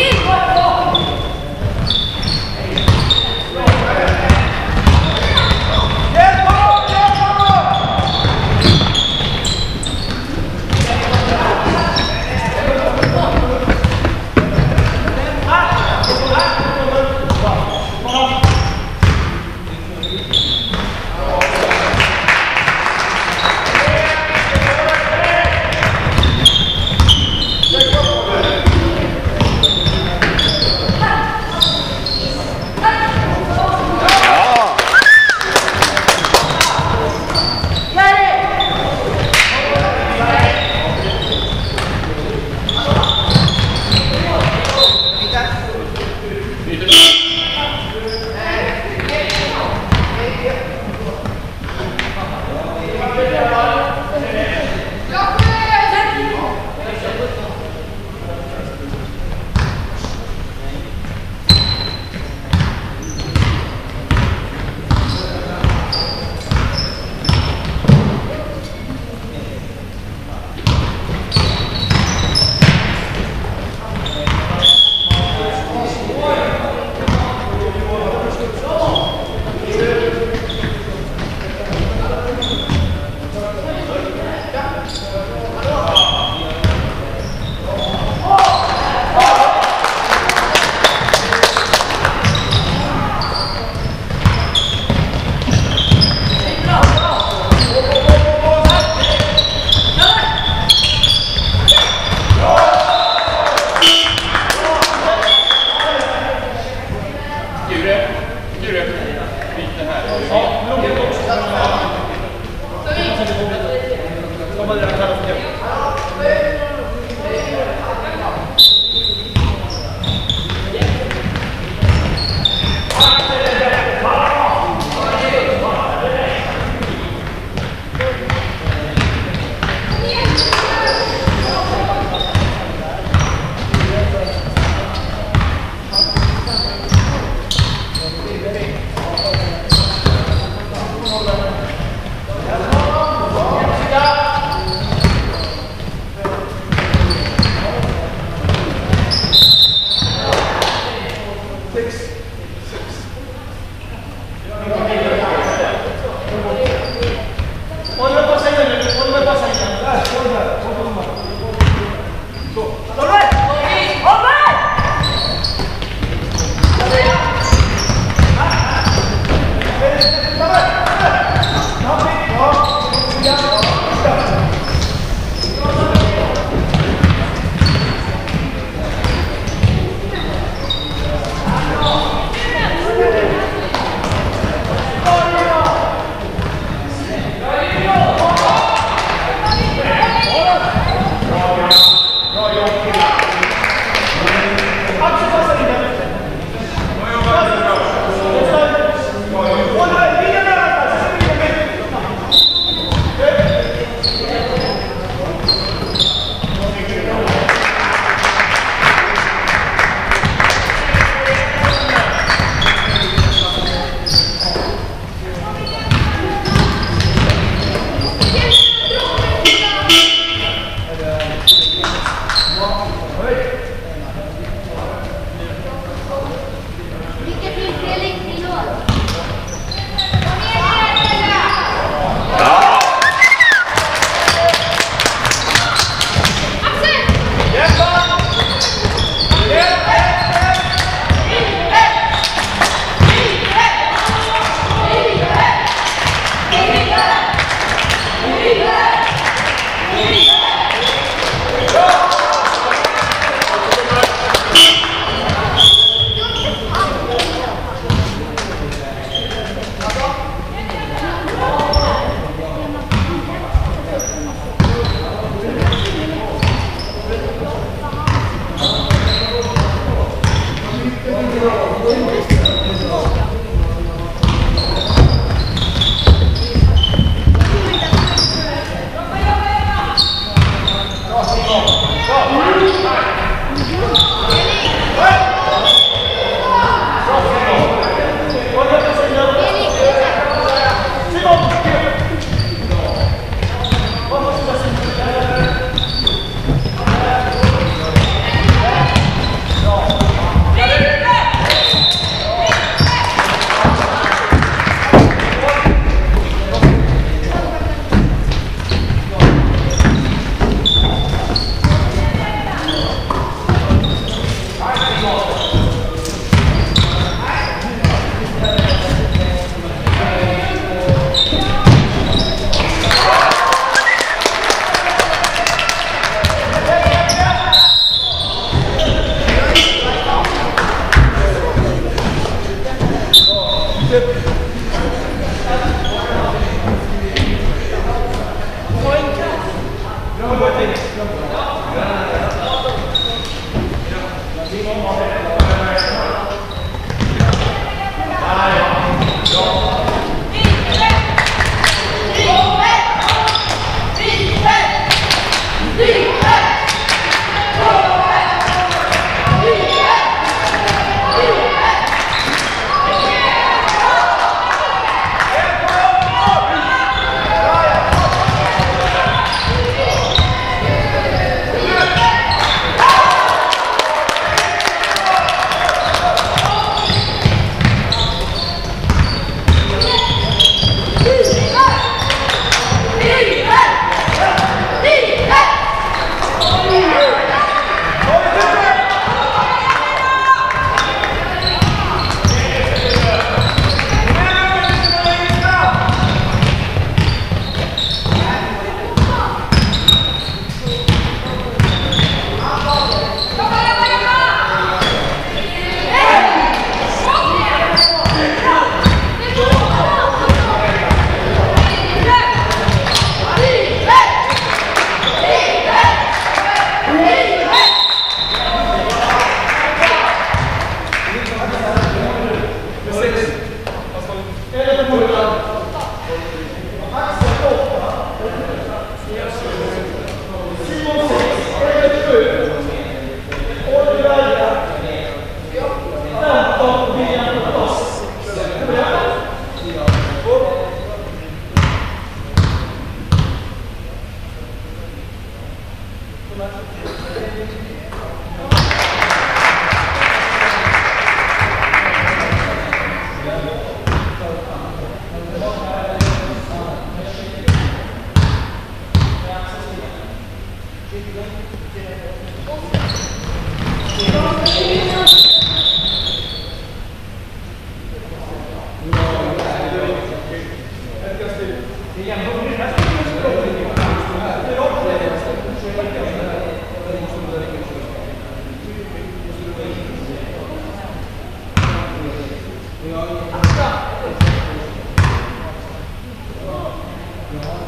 Good. Ja, blocket också. Go. Yeah.